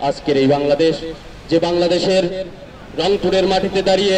আজকের এই বাংলাদেশ যে বাংলাদেশের রংপুরের মাটিতে দাঁড়িয়ে